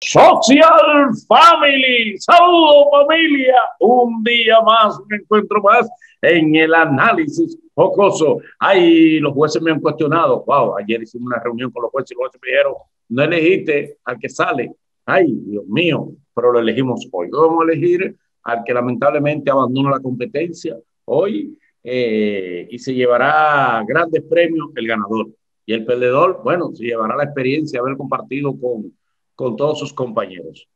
Social Family. Saludos familia. Un día más, un encuentro más en el análisis jocoso. Ay, los jueces me han cuestionado. Wow, ayer hicimos una reunión con los jueces y los jueces me dijeron, no elegiste al que sale. Ay, Dios mío, pero lo elegimos hoy. Vamos a elegir al que lamentablemente abandona la competencia hoy eh, y se llevará grandes premios el ganador. Y el perdedor, bueno, se llevará la experiencia de haber compartido con con todos sus compañeros.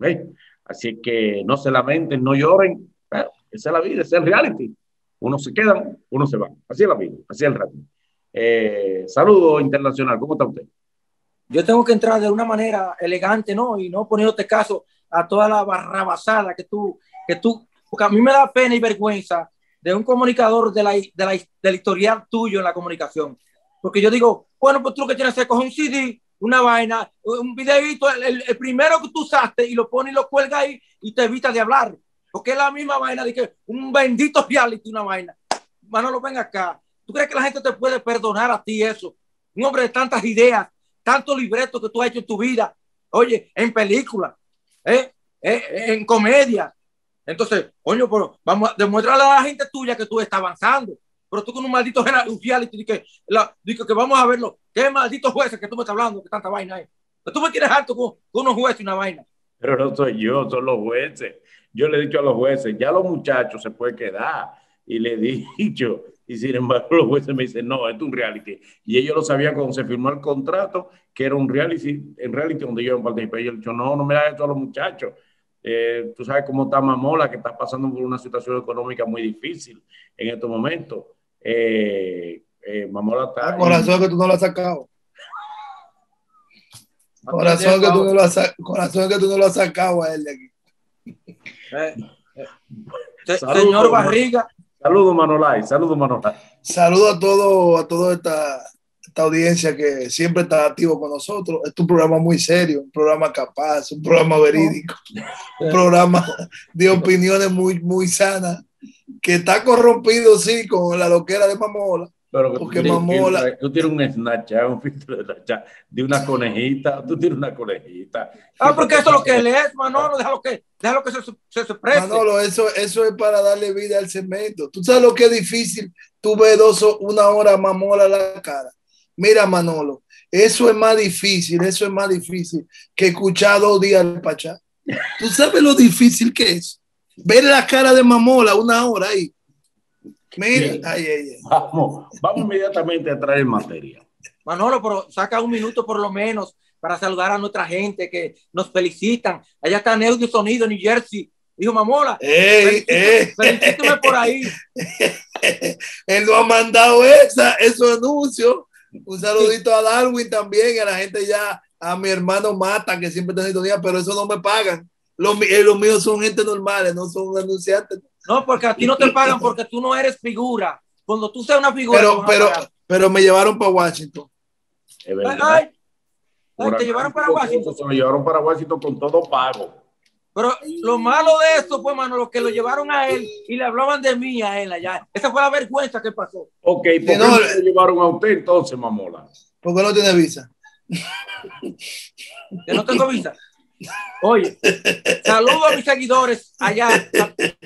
Así que no se lamenten, no lloren. esa es la vida, ese es el reality. Uno se queda, uno se va. Así es la vida, así es el reality. Eh, saludo internacional, ¿cómo está usted? Yo tengo que entrar de una manera elegante, ¿no? Y no poniéndote caso a toda la barrabasada que tú, que tú, porque a mí me da pena y vergüenza de un comunicador de la, de la, del historial tuyo en la comunicación. Porque yo digo, bueno, pues tú lo que tienes que hacer es coger un CD una vaina, un videito, el, primero que tú usaste y lo pones y lo cuelga ahí y te evita de hablar. Porque es la misma vaina de que un bendito reality, una vaina. Manolo, ven acá. ¿Tú crees que la gente te puede perdonar a ti eso? Un hombre de tantas ideas, tantos libretos que tú has hecho en tu vida. Oye, en película, ¿eh? ¿Eh? en comedia. Entonces, coño, pero vamos a demostrarle a la gente tuya que tú estás avanzando pero tú con un maldito reality que, la, que vamos a verlo. ¿Qué maldito jueces que tú me estás hablando? Que tanta vaina hay. tú me tienes harto con, unos jueces y una vaina. Pero no soy yo, son los jueces. Yo le he dicho a los jueces, ya los muchachos se pueden quedar. Y le he dicho, y sin embargo los jueces me dicen, no, es un reality. Y ellos lo sabían cuando se firmó el contrato, que era un reality, en reality donde yo participé. Y yo le he dicho, no, no me hagas eso a los muchachos. Eh, tú sabes cómo está Mamola, que está pasando por una situación económica muy difícil en estos momentos. Eh, eh, Mamola está. Ah, corazón que tú no lo has sacado. Corazón que, tú no lo has, corazón que tú no lo has sacado a él de aquí. Eh, eh, señor Barriga. Saludos, Manolay. Saludos, Manolay. Saludos a todo, a toda esta, esta audiencia que siempre está activo con nosotros. Este es un programa muy serio, un programa capaz, un programa verídico, un programa de opiniones muy, muy sanas que está corrompido, sí, con la loquera de Mamola. Pero porque tú, Mamola. Tú tienes un Snapchat, un filtro de Snapchat, de una conejita, tú tienes una conejita. Ah, porque eso es lo que lees, Manolo, déjalo que, déjalo que se, se, Manolo, eso, eso es para darle vida al cemento. Tú sabes lo que es difícil, tú ves dos, una hora Mamola a la cara. Mira, Manolo, eso es más difícil, eso es más difícil que escuchar dos días al Pachá. Tú sabes lo difícil que es ver la cara de Mamola una hora ahí. Mira, Vamos, vamos inmediatamente a traer materia. Manolo, pero saca un minuto por lo menos para saludar a nuestra gente que nos felicitan. Allá está Neudio Sonido, New Jersey. Dijo Mamola, ey, felicítame por ahí. Él no ha mandado esa, esos anuncios. Un saludito a Darwin también, a la gente ya, a mi hermano Mata, que siempre está en sintonía, pero eso no me pagan. Eh, los, míos son gente normales, no son anunciantes. No, porque a ti no te pagan porque tú no eres figura. Cuando tú seas una figura. Pero, pero, pero me llevaron para Washington. Ay, te llevaron para Washington. Se me llevaron para Washington con todo pago. Pero lo malo de esto fue, mano, lo que lo llevaron a él y le hablaban de mí a él allá. Esa fue la vergüenza que pasó. Ok, ¿por qué no, le llevaron a usted entonces, mamola? Porque no tiene visa. Que no tengo visa. Oye, saludo a mis seguidores allá,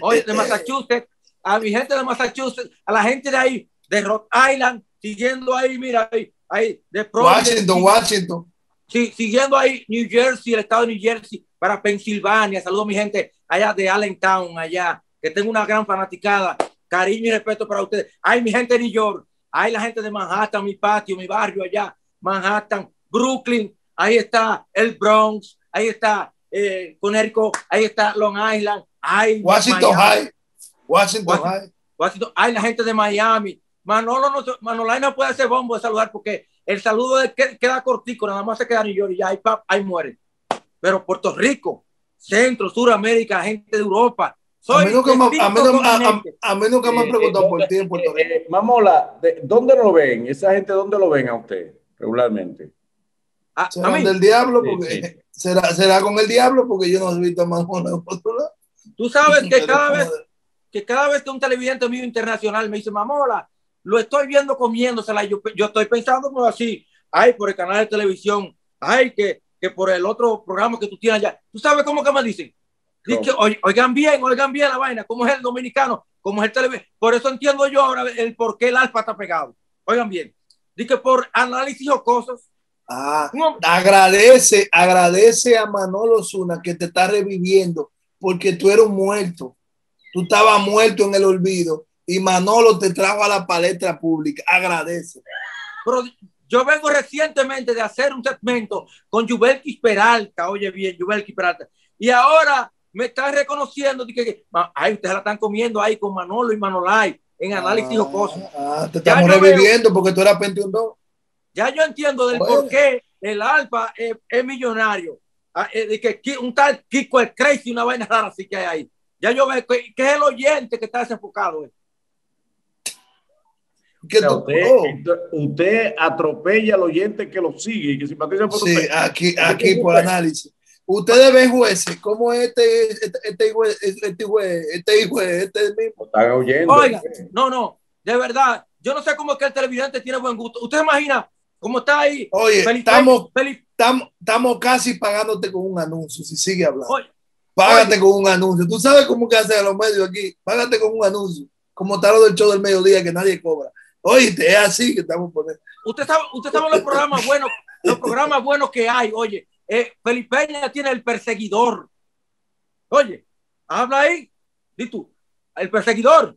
oye, de Massachusetts, a mi gente de Massachusetts, a la gente de ahí, de Rhode Island, siguiendo ahí, mira, ahí, ahí de Washington, Washington. Sí, siguiendo ahí New Jersey, el estado de New Jersey, para Pensilvania. Saludo a mi gente allá de Allentown, allá, que tengo una gran fanaticada. Cariño y respeto para ustedes. Hay mi gente de New York, hay la gente de Manhattan, mi patio, mi barrio allá, Manhattan, Brooklyn, ahí está el Bronx, ahí está eh, Connecticut, ahí está Long Island, hay Washington High, Washington, High. Washington, hay la gente de Miami. Manolo no, Manolo no puede hacer bombo de saludar porque el saludo de, queda cortico, nada más se queda New York y ya ahí, ahí muere. Pero Puerto Rico, Centro, Suramérica, gente de Europa, a menos que, me, a, han preguntado por ti en Puerto Rico. Eh, Mamola, ¿dónde lo ven? ¿Esa gente dónde lo ven a usted regularmente? Ah, ¿Será del diablo? Porque, ¿será, ¿Será con el diablo? Porque yo no he visto más en otro lado. Tú sabes que cada vez que cada vez que un televidente mío internacional me dice, mamola, lo estoy viendo comiéndosela, yo, yo estoy pensando como así, ay, por el canal de televisión, ay, que, que por el otro programa que tú tienes allá. ¿Tú sabes cómo que me dicen? Dice, oigan bien, oigan bien la vaina, cómo es el dominicano, cómo es el televisor. Por eso entiendo yo ahora el por qué el alfa está pegado. Oigan bien. Dice por análisis o cosas. Ah, agradece, agradece a Manolo Zuna que te está reviviendo porque tú eres muerto. Tú estabas muerto en el olvido y Manolo te trajo a la palestra pública. Agradece. Pero yo vengo recientemente de hacer un segmento con Yubelki Peralta, oye bien, Yubelki Peralta, y ahora me están reconociendo que ay, ustedes la están comiendo ahí con Manolo y Manolay en análisis o cosas. Ah, te estamos reviviendo porque tú eras 21 Ya yo entiendo del por qué el Alfa es, millonario. Ah, eh, de que un tal Kiko el Crazy, una vaina rara así que hay ahí. Ya yo veo que, es el oyente que está desenfocado. Eh usted, atropella al oyente que lo sigue y que simpatiza por Sí, aquí, aquí por análisis. Ustedes ven jueces, como este, este, este juez, este juez, este juez, este mismo. Están oyendo. Oiga, no, no, de verdad, yo no sé cómo es que el televidente tiene buen gusto. ¿Usted imagina cómo está ahí? Oye, estamos, estamos, estamos, casi pagándote con un anuncio, si sigue hablando. Oye, Págate con un anuncio. Tú sabes cómo que hacen los medios aquí. Págate con un anuncio. Como está lo del show del mediodía que nadie cobra. Oye, es así que estamos poniendo. Usted sabe, usted sabe los programas buenos, los programas buenos que hay. Oye, eh, Felipe tiene el perseguidor. Oye, habla ahí. Di tú, el perseguidor.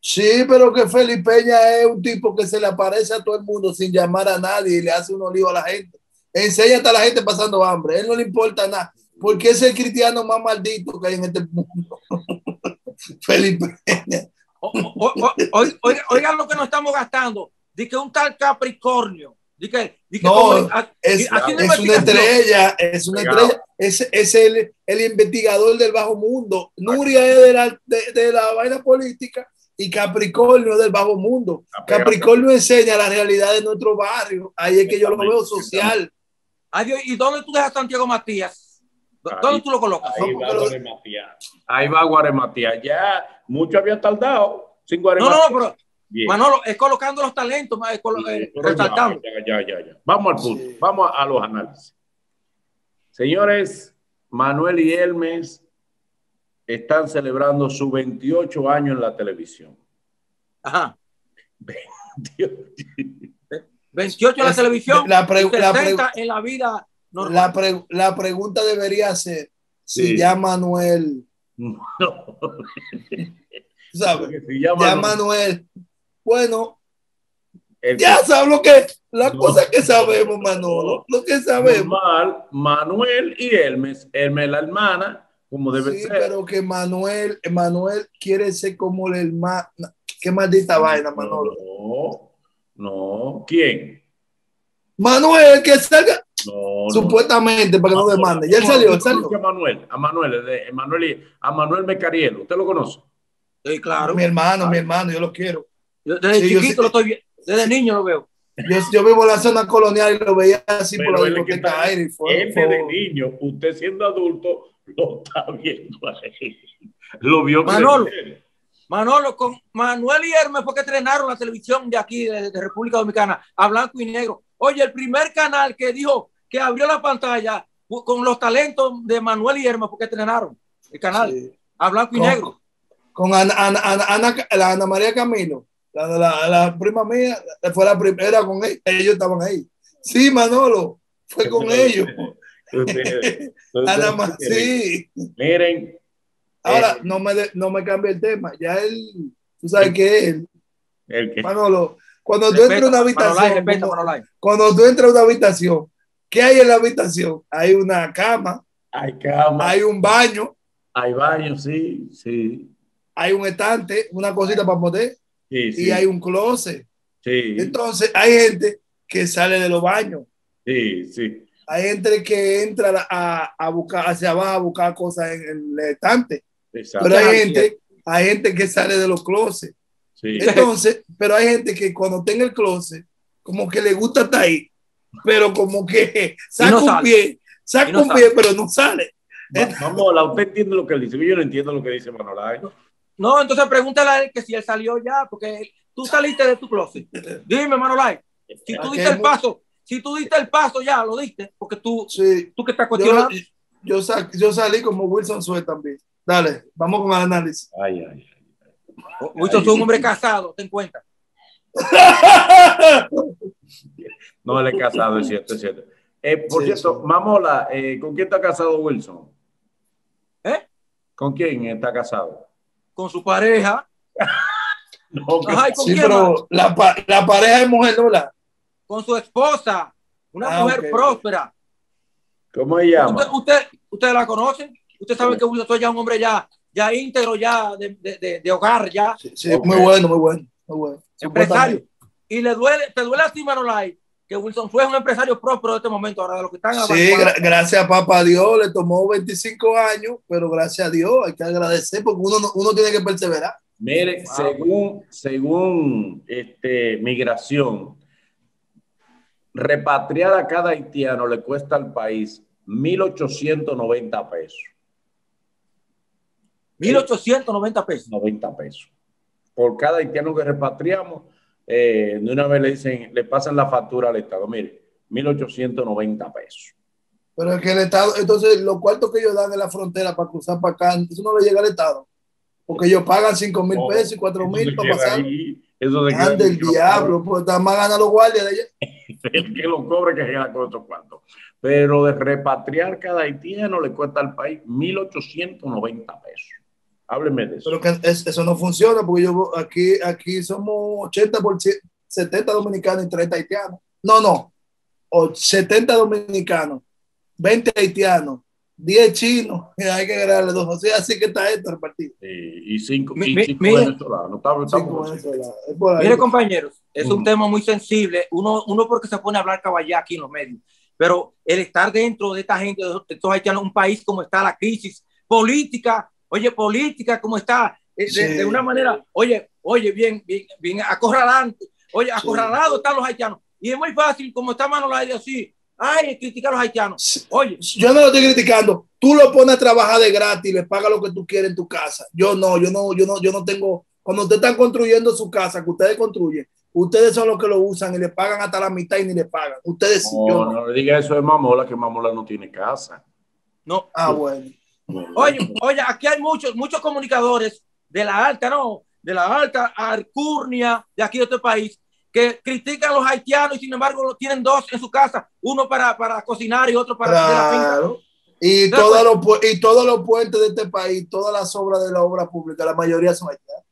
Sí, pero que Felipe es un tipo que se le aparece a todo el mundo sin llamar a nadie y le hace un líos a la gente. Enseña a la gente pasando hambre. A él no le importa nada. Porque es el cristiano más maldito que hay en este mundo. Felipe oigan lo que nos estamos gastando. Dice que un tal Capricornio. Dice, no, es, una estrella, es una estrella, es, es el, el, investigador del bajo mundo. Nuria es de la, de, la vaina política y Capricornio del bajo mundo. Capricornio enseña la realidad de nuestro barrio. Ahí es que yo lo veo social. ¿Y dónde tú dejas Santiago Matías? ¿Dónde tú lo colocas? Ahí va Guare Matías. Ahí va Guare Matías. Ya mucho había tardado. Sin no, no, pero Manolo, es colocando los talentos, es eh, resaltando. Ya, ya, ya, Vamos al punto, vamos a, los análisis. Señores, Manuel y Elmes están celebrando su 28 años en la televisión. Ajá. 28, en la televisión. La, pregunta en la vida normal. La, pregunta debería ser si ya Manuel no. ¿Sabes? Ya Manuel. Bueno, ya sabes lo que, la cosa que sabemos, Manolo, lo que sabemos. Manuel y Hermes, Hermes la hermana, como debe sí, ser. pero que Manuel, Manuel quiere ser como el hermano. Qué maldita vaina, Manolo. No, no. ¿Quién? Manuel, que salga. Supuestamente, para que no demande. Ya él salió, él salió. A Manuel, a Manuel, a Manuel, a Manuel Mecarielo. ¿Usted lo conoce? Sí, claro. Mi hermano, mi hermano, yo lo quiero. desde chiquito lo estoy viendo, desde niño lo veo. Yo, yo, vivo en la zona colonial y lo veía así por la discoteca aire. Fue, de niño, usted siendo adulto, lo está viendo ahí. Lo vio Manolo, Manolo, con Manuel y Hermes fue que estrenaron la televisión de aquí, de, de República Dominicana, a blanco y negro. Oye, el primer canal que dijo que abrió la pantalla con los talentos de Manuel y Hermes porque estrenaron el canal a blanco y negro. Con Ana, Ana, Ana, Ana, María Camilo, la, la, prima mía, fue la primera con ellos, ellos estaban ahí. Sí, Manolo, fue con ellos. Nada más, sí. Miren. Ahora, eh, no, me no me cambie el tema. Ya él, tú sabes que él, Manolo, cuando tú entras a una habitación, cuando tú entras a una habitación, ¿Qué hay en la habitación? Hay una cama. Hay cama. Hay un baño. Hay baño, sí, sí. Hay un estante, una cosita para poder. Sí, sí. Y hay un closet. Sí. Entonces, hay gente que sale de los baños. Sí, sí. Hay gente que entra a, a buscar hacia abajo a buscar cosas en el estante. Exacto. Pero hay gente, hay gente que sale de los closets. Sí. Entonces, pero hay gente que cuando tenga el closet, como que le gusta estar ahí pero como que saca un pie, saca un pie, pero no sale. Vamos, la usted entiende lo que él dice, yo no entiendo lo que dice Manolay. No, entonces pregúntale a él que si él salió ya, porque tú saliste de tu closet. Dime, Manolay, si tú diste el paso, si tú diste el paso ya, lo diste, porque tú, Sí. tú que estás Yo, cuestionando. yo, sa- yo salí como Wilson Sue también. Dale, vamos con el análisis. Ay, ay, ay. Wilson, eres un hombre casado, ten cuenta. No le he casado, es cierto, es cierto. Eh, por Sí, cierto, sí. Mamola, eh, ¿con quién está casado Wilson? ¿Eh? ¿Con quién está casado? Con su pareja. No, ¿con Sí, quién pero la, la pareja es mujer, ¿no? La- Con su esposa. Una Ah, mujer próspera. ¿Cómo se llama? ¿Usted, usted, ¿Ustedes la conocen? Usted sabe que Wilson Soy ya un hombre ya, ya íntegro, ya de, de, de- de hogar, ya Sí, sí, muy bueno, muy bueno. Muy bueno. empresario. Y le duele, te duele así, Manolay, que Wilson fue un empresario próspero de este momento, ahora de los que están Sí, avanzados. gra- gracias a papá Dios, le tomó 25 años, pero gracias a Dios hay que agradecer porque uno, no- uno tiene que perseverar. Mire, Wow. según, según este, migración, repatriar a cada haitiano le cuesta al país 1.890 pesos. 1.890 pesos. 90 pesos. Por cada haitiano que repatriamos, eh, de una vez le dicen, le pasan la factura al Estado. Mire, 1.890 pesos. Pero es que el Estado, entonces los cuartos que ellos dan en la frontera para cruzar para acá, eso no le llega al Estado. Porque ellos pagan 5 mil pesos y 4 Eso mil para pasar. ahí, Eso se queda Anda ahí. el diablo, pues está más ganan los guardias de allá. El que lo cobre que queda con esos cuantos. Pero de repatriar cada haitiano le cuesta al país 1.890 pesos. Hábleme de eso. Pero que es- eso no funciona porque yo aquí, aquí somos 80 por 70 dominicanos y 30 haitianos. No, no. O 70 dominicanos, 20 haitianos, 10 chinos, y hay que agregarle dos. O sea, así que está esto repartido. Y, y cinco, Mi- y cinco mire. venezolanos. Estamos- estamos Cinco así. venezolanos. Mire, compañeros, es un Ujú. tema muy sensible. Uno, uno porque se pone a hablar caballá aquí en los medios. Pero el estar dentro de esta gente, de estos haitianos, un país como está la crisis política, oye, política, como está, eh, de, Sí. de una manera, oye, oye, bien, bien, bien acorralante, oye, acorralados están los haitianos. Y es muy fácil, como está Manolay, de así, ay, criticar a los haitianos. Oye, Yo no lo estoy criticando. Tú lo pones a trabajar de gratis y le pagas lo que tú quieres en tu casa. Yo no, yo no, yo no, yo no tengo. Cuando ustedes están construyendo su casa, que ustedes construyen, ustedes son los que lo usan y le pagan hasta la mitad y ni le pagan. Ustedes sí, yo No, no. no le diga eso de Mamola, que Mamola no tiene casa. no, Ah, bueno. Oye, oye, aquí hay muchos, muchos comunicadores de la alta, ¿no? De la alta alcurnia de aquí de este país que critican a los haitianos y sin embargo tienen dos en su casa, uno para, para cocinar y otro para hacer la finca. Claro. Y todos, los, pu- y todos los puentes de este país, todas las obras de la obra pública, la mayoría son haitianos.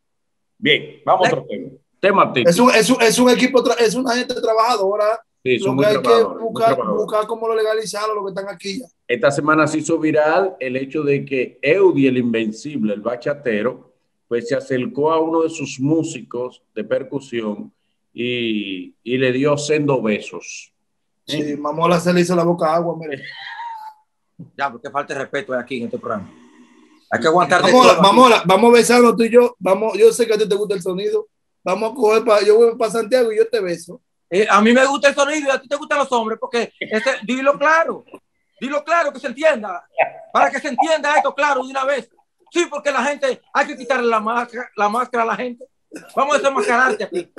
Bien, vamos a otro tema. Tema. Es un, es un, es un equipo, es una gente trabajadora. Sí, son Lo que hay que buscar, buscar cómo lo legalizar lo que están aquí. ya. Esta semana se hizo viral el hecho de que Eudi, el invencible, el bachatero, pues se acercó a uno de sus músicos de percusión y, y le dio sendo besos. Sí, Mamola se le hizo la boca agua, mire. Ya, porque falta de respeto aquí en este programa. Hay que aguantar todo aquí. vamos, a- vamos a besarnos tú y yo. Vamos, yo sé que a ti te gusta el sonido. Vamos a coger para, yo voy para Santiago y yo te beso. Eh, a mí me gusta el sonido y a ti te gustan los hombres, porque este, dilo claro, dilo claro que se entienda, para que se entienda esto claro de una vez. Sí, porque la gente, hay que quitarle la máscara, la máscara a la gente. Vamos a desenmascararte aquí.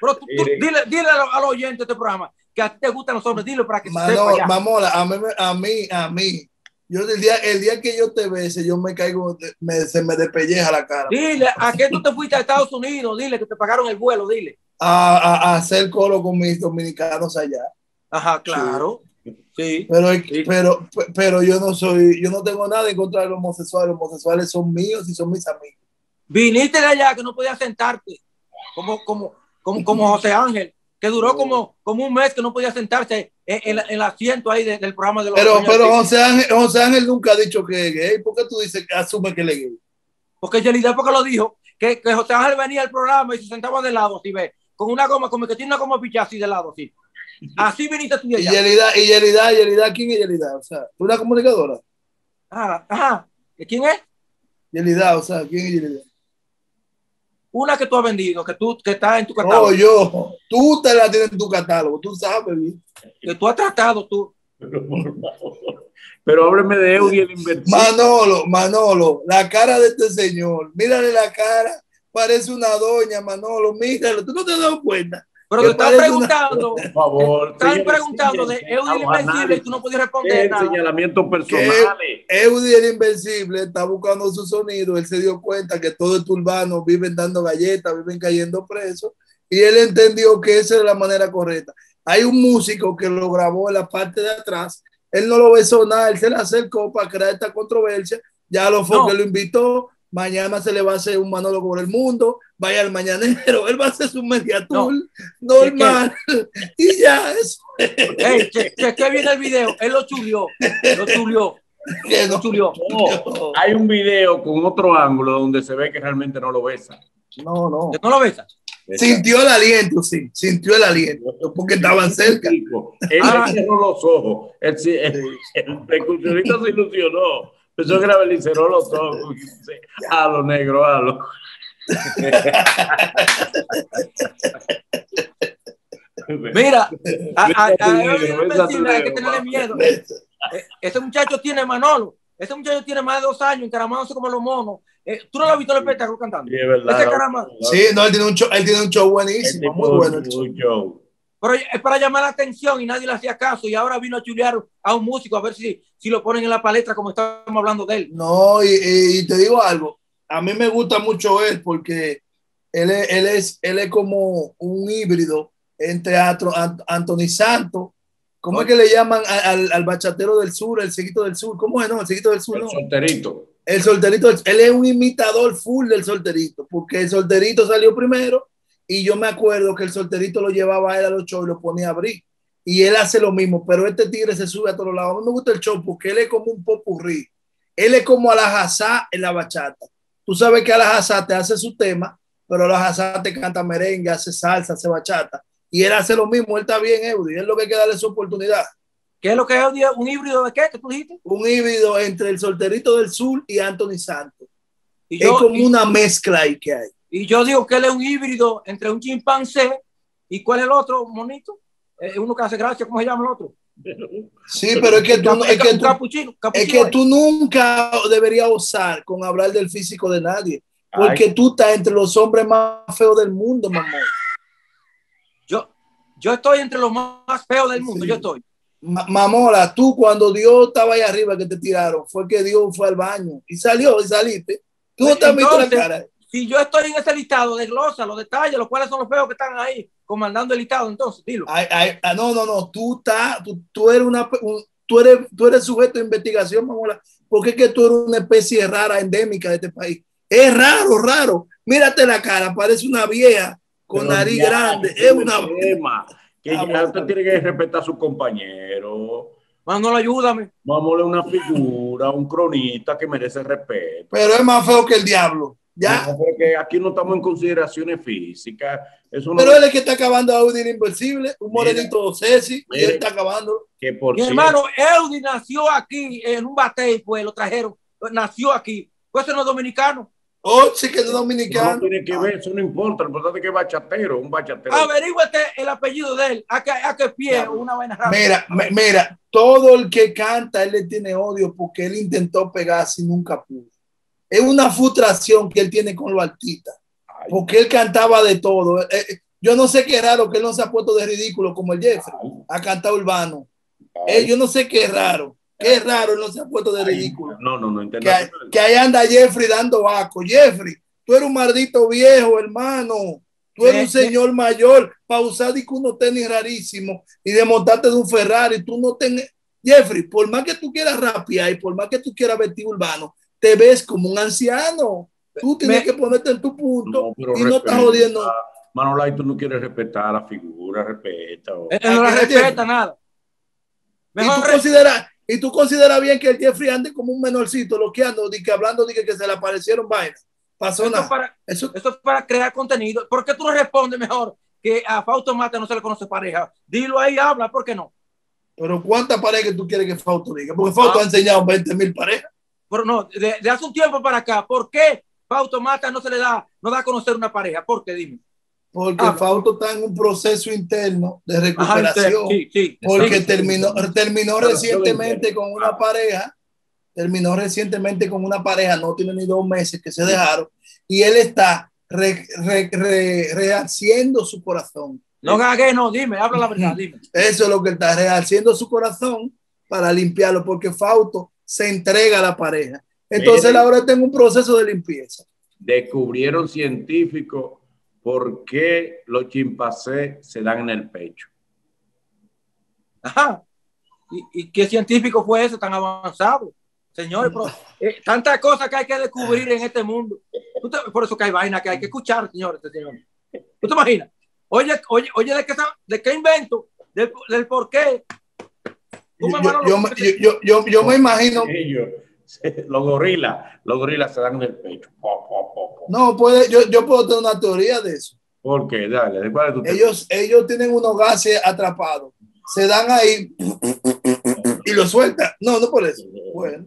Pero tú, tú- dile, dile a los, a los oyentes de este programa que a ti te gustan los hombres, dilo para que se sepa Mano, ya. Mamola, a mí, a mí, a mí. Yo el día, el día que yo te bese, yo me caigo, me, se me despelleja la cara. Dile a qué tú te fuiste a Estados Unidos, dile que te pagaron el vuelo, dile. A, a- a hacer coro con mis dominicanos allá. Ajá, claro. Sí. Pero, Sí. pero, pero yo no soy, yo no tengo nada en contra de los homosexuales. Los homosexuales son míos y son mis amigos. Viniste de allá que no podías sentarte, como, como, como, como José Ángel, que duró como, como un mes que no podía sentarse en, en en el asiento ahí de- del programa de los Pero, pero José Ángel, José Ángel nunca ha dicho que es gay. ¿Por qué tú dices que asume que él es gay? Porque Yelida porque lo dijo, que, que José Ángel venía al programa y se sentaba de lado, así ve, con una goma, como que tiene una goma pichada así de lado, así. Así viniste tú de Y allá. Yelida, y Yelida, Yelida, ¿quién es Yelida? O sea, una comunicadora. Ajá, ajá. ¿De quién es? Yelida, o sea, ¿quién es Yelida? Una que tú has vendido, que tú que está en tu No, catálogo, yo. Tú te la tienes en tu catálogo, tú sabes bien. que tú has tratado tú. Pero hábleme de Eudi, el invencible. Manolo, Manolo, la cara de este señor, mírale la cara, parece una doña, Manolo, míralo, tú no te das cuenta. Pero te están parece una- preguntando, Por favor. están señores, preguntando de Eudy el Invencible y tú no pudiste ¿Qué responder nada. señalamientos personales? Eudi el Invencible está buscando su sonido. Él se dio cuenta que todos estos urbanos viven dando galletas, viven cayendo presos. Y él entendió que esa es la manera correcta. Hay un músico que lo grabó en la parte de atrás. Él no lo ve sonar, él se le acercó para crear esta controversia. Ya lo fue No. que lo invitó. Mañana se le va a hacer un monólogo por el mundo. Vaya al mañanero. Él va a hacer su media tour normal. Y ya, eso. Ey, che, cheque bien el video. Él lo chulió. Lo chulió. Lo no, chulió. No, hay un video con otro ángulo donde se ve que realmente no lo besa. no, no. ¿No lo ves? Sintió el aliento, sí. Sintió el aliento. Porque estaban cerca. Él Ah. le cerró los ojos. El, el, el percusionista se ilusionó. Pensó que era él y cerró los ojos. Y dice, A lo negro, a lo. Mira, a, el negro, hay que tenerle miedo. Eh, Ese muchacho tiene Manolo. Ese muchacho tiene más de dos años encaramándose como los monos. Eh, ¿Tú no lo has visto en el espectáculo cantando? Sí, es verdad. Ese no, él tiene un show, él tiene un show El buenísimo, muy bueno el un show. Pero es para llamar la atención y nadie le hacía caso. Y ahora vino a chulear a un músico a ver si, si lo ponen en la palestra como estábamos hablando de él. No, y, y- te digo algo, a mí me gusta mucho él porque él es, él es, él es como un híbrido entre Atro- Ant- Anthony Santos, ¿cómo es que le llaman al, al bachatero del sur, el seguito del sur? ¿Cómo es, no? El seguito del sur, El no. solterito. El solterito, él es un imitador full del solterito, porque el solterito salió primero y yo me acuerdo que el solterito lo llevaba a él a los shows y lo ponía a abrir. Y él hace lo mismo, pero este tigre se sube a todos lados. A mí me gusta el show porque él es como un popurrí. Él es como Alajazá en la bachata. Tú sabes que Alajazá te hace su tema, pero Alajazá te canta merengue, hace salsa, hace bachata. Y él hace lo mismo, él está bien, Eudy. Es lo que hay que darle su oportunidad. ¿Qué es lo que es Eudy? un híbrido de qué? ¿Qué tú dijiste? Un híbrido entre el solterito del sur y Anthony Santos. Y Es yo, como y- una mezcla ahí que hay. Y yo digo que él es un híbrido entre un chimpancé y ¿cuál es el otro monito? Eh, uno que hace gracia, ¿cómo se llama el otro? Sí, pero es que tú, es que un tú, capuchino. es que tú nunca deberías osar con hablar del físico de nadie, Ay, porque tú estás entre los hombres más feos del mundo, mamá. Yo, yo estoy entre los más feos del mundo, Sí. yo estoy. Ma- Mamola, tú cuando Dios estaba ahí arriba que te tiraron, fue que Dios fue al baño y salió y saliste. Tú no te has visto la cara. Si yo estoy en ese listado, desglosa los detalles, los cuales son los feos que están ahí comandando el listado, entonces, dilo. Ay, ay, ah, no, no, no, tú, estás, tú, tú eres una, un- tú, eres, tú eres sujeto de investigación, Mamola, porque es que tú eres una especie rara, endémica de este país. Es raro, raro. Mírate la cara, parece una vieja con pero nariz ya, grande. Es una. tema, que Ah, ya usted tiene que respetar a su compañero. Manolo, ayúdame. Vamos a una figura, un cronista que merece respeto. Pero es más feo que el diablo. Ya. Porque aquí no estamos en consideraciones físicas. Eso no Pero él es que está acabando a Audi Invencible, un morenito Ceci, y él está acabando. que por Mi cierto- hermano Eudy nació aquí en un batey, pues lo trajeron. Nació aquí. Pues ese no es dominicano. Oh, sí que es eso no dominicano. tiene que ver, eso no importa. Lo importante es que es bachatero, un bachatero. Averígüete el apellido de él. ¿A qué, a qué pie? Una vaina rápida. Mira, me- mira, todo el que canta, él le tiene odio porque él intentó pegarse y nunca pudo. Es una frustración que él tiene con los artistas, porque él cantaba de todo. Eh, eh, yo no sé qué raro que él no se ha puesto de ridículo como el Jeffrey, ay, ha cantado urbano. Eh, yo no sé qué raro, qué raro él no se ha puesto de ay, ridículo. No, no, no, Que, que ahí anda Jeffrey dando asco. Jeffrey, tú eres un maldito viejo, hermano. Tú eres un señor mayor usar de que unos tenis rarísimos y de montarte de un Ferrari. Tú no tenés. Jeffrey, por más que tú quieras rapear y por más que tú quieras vestir urbano, te ves como un anciano. Tú tienes Me- que ponerte en tu punto No, pero y no estás jodiendo. Manolay, tú no quieres respetar a la figura, respeta. o- Él no la respeta nada. Y tú, consideras, y tú consideras bien que el Jeffrey ande como un menorcito, loqueando, de que hablando de que, que se le aparecieron vainas. Pasó Eso es, nada. para, Eso, eso es para crear contenido. ¿Por qué tú no respondes mejor que a Fausto Mata no se le conoce pareja? Dilo ahí, habla, ¿por qué no? Pero ¿cuántas parejas tú quieres que Fausto diga? Porque Fausto Ah. ha enseñado 20 mil parejas. Pero no, de, de hace un tiempo para acá, ¿por qué Fausto Mata no se le da, no da a conocer una pareja? ¿Por qué? Dime. Porque Ah. Fausto está en un proceso interno de Ajá, recuperación. sí, sí. porque Sí. terminó, terminó recientemente con una pareja. Terminó recientemente con una pareja, no tiene ni dos meses que se dejaron. Y él está re- re- re- rehaciendo su corazón. No gagué, no, dime, habla la verdad, dime. Eso es lo que está rehaciendo su corazón para limpiarlo, porque Fausto se entrega a la pareja. Entonces Miren. ahora tengo un proceso de limpieza. Descubrieron científicos por qué los chimpancés se dan en el pecho. Ajá. ¿Y, y qué científico fue ese tan avanzado? Señores, pero, eh, tantas cosas que hay que descubrir en este mundo. Te- por eso que hay vaina que hay que escuchar, señores. señores. ¿Tú te imaginas? Oye, oye, oye, ¿de qué, de qué invento? Del, del por qué. Yo, me- yo, yo, yo, yo me imagino, Ellos, los gorilas, los gorilas se dan en el pecho. Po, po, po, po. no, puede, yo, yo puedo tener una teoría de eso. ¿Por qué? Dale, ¿de cuál es tu tema? Ellos, ellos tienen unos gases atrapados, se dan ahí y lo sueltan. No, no por eso. Bueno,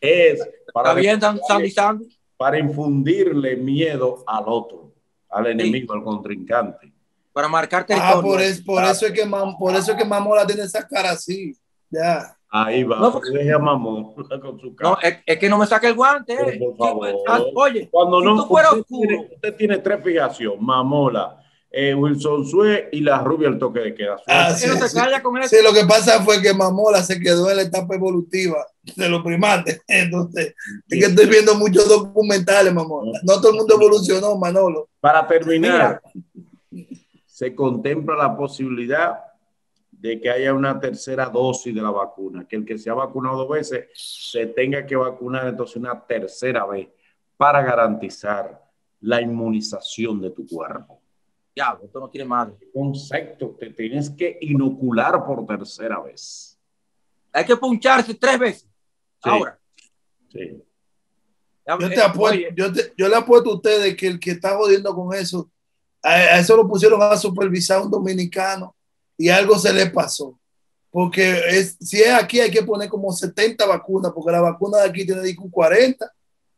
Es para, Está bien, para infundirle miedo al otro, al enemigo, al contrincante. Para marcar ah, territorio. por, es, por eso es que Mam- por eso es que Mamola tiene esa cara así. Ya. Ahí va, No, porque- deje a Mamón con su cara. No, es, es que no me saque el guante. eh. Por favor. Ah, Oye, Cuando si no, tú usted, oscuro. tiene, usted tiene tres fijaciones, Mamola, eh, Wilson Sue y la rubia el toque de queda. Ah, ¿por qué no sí, se sí. calla con eso? Sí, lo que pasa fue que Mamola se quedó en la etapa evolutiva de los primates. Entonces, es que estoy viendo muchos documentales, Mamola. No todo el mundo evolucionó, Manolo. Para terminar, se contempla la posibilidad de que haya una tercera dosis de la vacuna, que el que se ha vacunado dos veces se tenga que vacunar entonces una tercera vez para garantizar la inmunización de tu cuerpo. Diablo, esto no tiene madre. Concepto, te tienes que inocular por tercera vez. Hay que puncharse tres veces. Sí. Ahora. Sí. Yo, Eh, te apuesto, yo, te- yo le apuesto a ustedes que el que está jodiendo con eso, a, eso lo pusieron a supervisar un dominicano y algo se le pasó. Porque es, si es aquí hay que poner como 70 vacunas, porque la vacuna de aquí tiene digo, 40.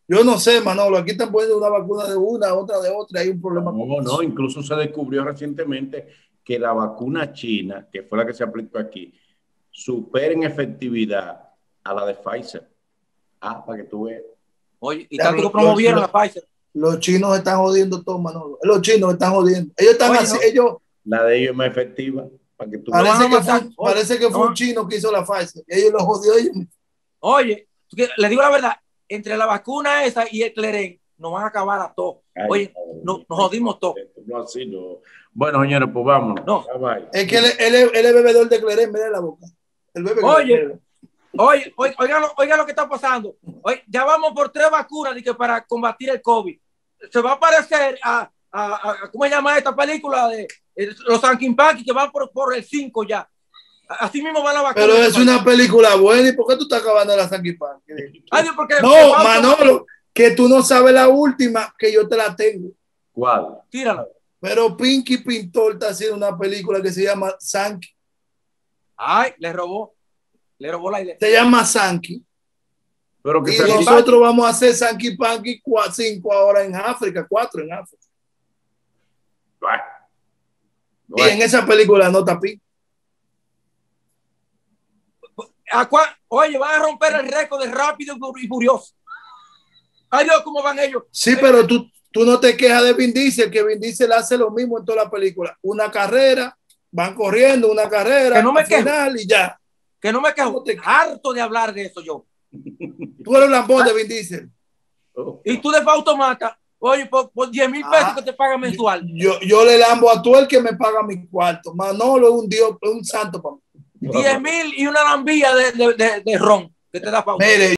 Yo no sé, Manolo, aquí están poniendo una vacuna de una, otra de otra, hay un problema. con No, eso. no, incluso se descubrió recientemente que la vacuna china, que fue la que se aplicó aquí, supera en efectividad a la de Pfizer. Ah, para que tú veas. oye, y tanto que promovieron la Pfizer. Los chinos están jodiendo todo, Manolo. Los chinos están jodiendo. Ellos están Oye, así, no. ellos La de ellos es más efectiva. Para que tú parece van que, fue, parece que fue No. un chino que hizo la. Y ellos lo jodió ellos. Oye, le digo la verdad, entre la vacuna esa y el cleren, nos van a acabar a todos. Ay, Oye, no, no- nos jodimos todos. No, así no. Bueno, señores, pues vámonos. No. Es que él, él, es- él es bebedor de Clerén, mira la boca. El bebé Oye. Oye, oye, oigan, lo- que está pasando. Oye, ya vamos por tres vacunas que para combatir el COVID. Se va a parecer a, a, a- ¿cómo se llama esta película de eh, los Sankin Panky que van por, por el 5 ya? Así mismo van a vacunar. Pero es una película buena. ¿Y por qué tú estás acabando la Dios, porque No, Manolo, que tú no sabes la última, que yo te la tengo. ¿Cuál? Tírala. Pero Pinky Pintor está haciendo una película que se llama Sankey. Ay, le robó. Le robó la idea. Se llama Sankey. Pero que Y se- nosotros vamos a hacer Sankey Panky 5 ahora en África, 4 en África. Bueno. Y en esa película no está Pinky. ¿A cua- Oye, van a romper el récord de rápido y furioso. Ay, Dios, ¿cómo van ellos? Sí, pero tú, tú no te quejas de Vin Diesel, que Vin Diesel hace lo mismo en toda la película. Una carrera, van corriendo, una carrera, Que no me al final y ya. Que no me quejo. ¿Cómo te- Harto de hablar de eso yo. Tú eres un lambón de Vin Diesel. Oh. Y tú de automata, oye, por, por 10 mil pesos Ah. que te pagan mensual. Yo, yo le lambo a todo el que me paga mi cuarto. Manolo es un dios, es un santo para mí. 10 mil y una lambilla de, de, de, de ron que te da pauta. Mire,